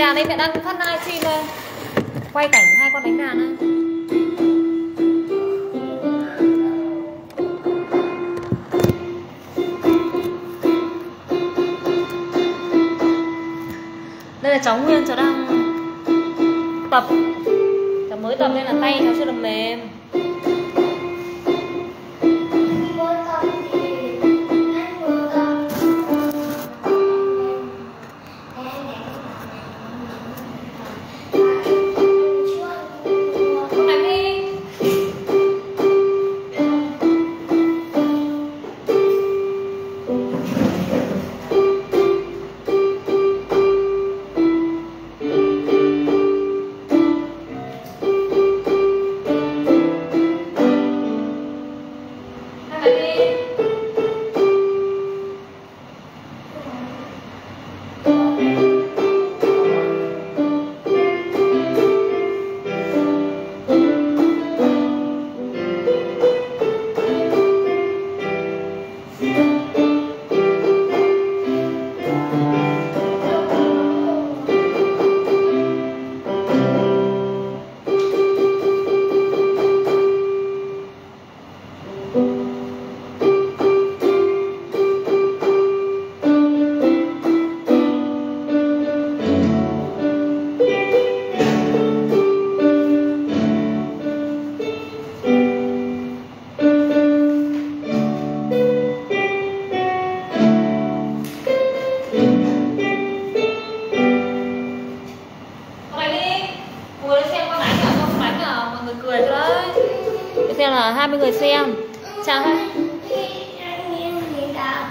đàn ấy mẹ đang phát livestream đây quay cảnh hai con đánh đàn đây đây là cháu Nguyên, cháu đang tập. Cháu mới tập nên là tay cháu chưa được mềm. Đấy Để xem là 20 người xem. Chào hai.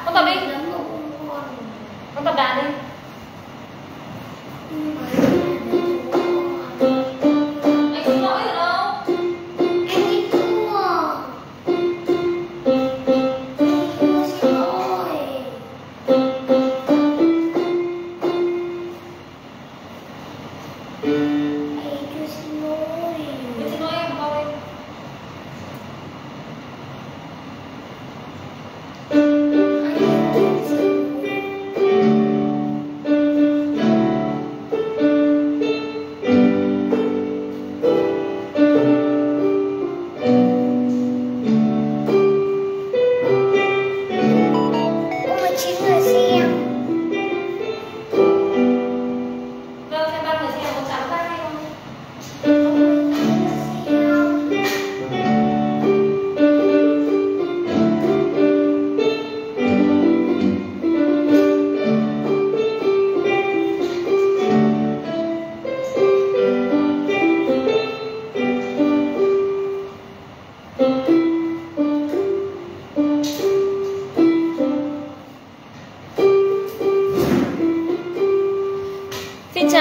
Con tập đi. Con tập đàn đi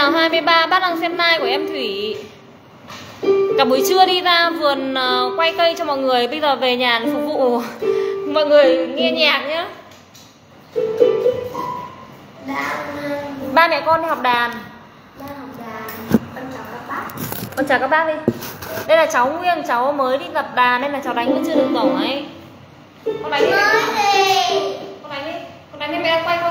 Xin 23 bác đang xem live của em Thủy. Cả buổi trưa đi ra vườn ờ, quay cây cho mọi người Bây giờ về nhà phục vụ mọi người nghe nhạc nhé Ba mẹ con đi học đàn. Con chào các bác đi. Đây là cháu Nguyên, cháu mới đi tập đàn Nên là cháu đánh vẫn chưa được giỏi. Con đánh đi. Con đánh đi. Con đánh đi mẹ quay con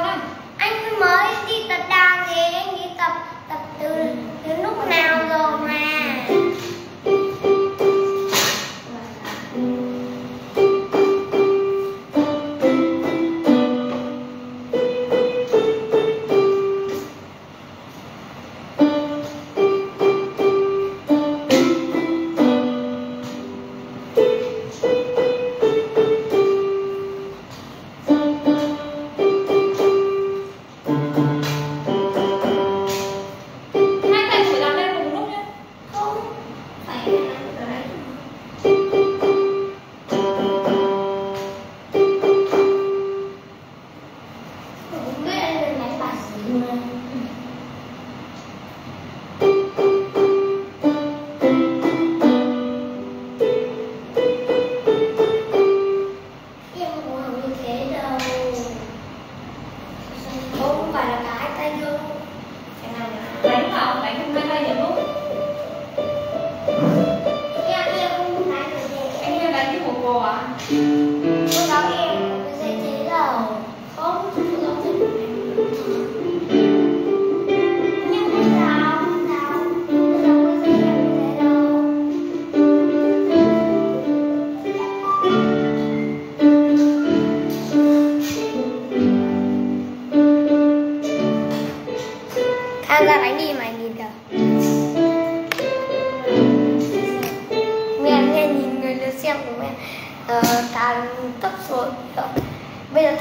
Thank you.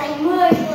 Bây giờ